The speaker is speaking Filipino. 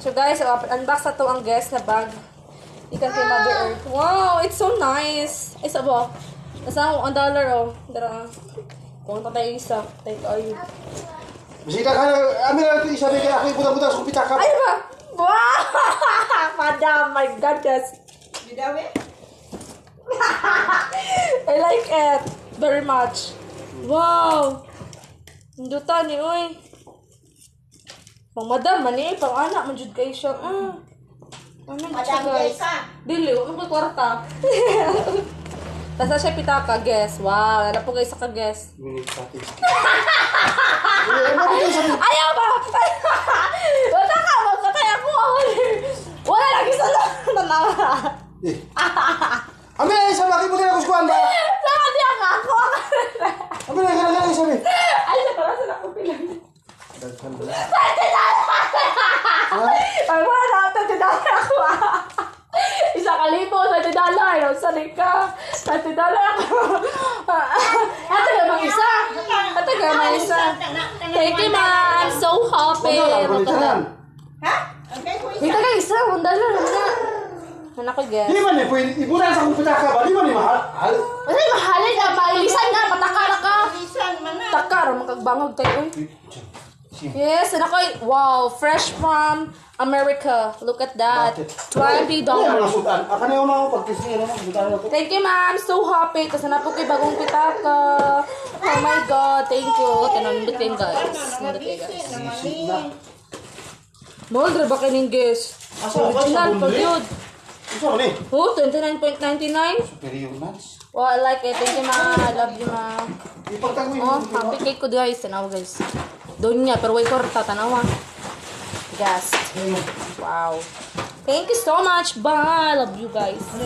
So guys, uh, unbox na to ang guest na bag. Ikan kay Mother Earth. Wow, it's so nice. Ay, sabo. Nasa ako ang dollar, oh. Dara. Kung tayo isa. Tayo tayo. Bisita ka na, amin na natin isabi kaya ako ibuta-buta sa kupita ka. Ay ba? Wow! Madam, my God, yes. Bidawi? I like it very much. Wow! Hindutan ni, uy. Pang madam, mani, pang anak, manjud kayo siya. Ah. Ano siya, Madam guys? Jessa. Dili, huwag mo kwarta. Tapos na siya pitaka, guess. Wow, ano po guys sa ka-guess? Minute pati. Eh, ano ba yung sabi? Ayaw ba? Wala ka, magkatay ako. Wala lagi sa tanawa. Eh. Amin na isabi, akin mo na ako skuhan ba? Sama niya nga ako. Amin na kailangan na isabi. Ay, sa para sa ako pinag. Daghan ba? Ay, wala na ako. Tatidala ako ah. Isa kalibo, tatidala. Ayaw, sanay ka. Tatidala ako. Ate ka bang isa? Ate ka bang isa? Thank you, ma. I'm so happy. Ha? Dito ka isa. Ang dala na. Anak ko, guess. Di man eh, pwede, ibutan sa kupita ka ba? Di man eh, mahal. Mahal. Kasi mahalin na, mailisan na, matakara ka. Lisan man na. Takar, makagbangog tayo. Uy. Yes, and ako, wow, fresh from America. Look at that. $20. Ay, mga sudan. Aka na yung mga pagkisni, ano, sudan na to. Thank you, ma'am. So happy. Kasi na po kay bagong pitaka. Oh my God. Thank you. Tinamdot kayo, guys. Tinamdot kayo, guys. Mahal, ba kayo ng guys? Original bundle? yun. Mo ni? Oh, 29.99. Superior nuts. Oh, I like it. Thank you, ma. I love you, ma. Mo Oh, happy cake ko, guys. Tanaw, guys. Doon niya, pero way korta. Tanaw, ha. Yes. Wow. Thank you so much. Bye. Love you, guys. Ano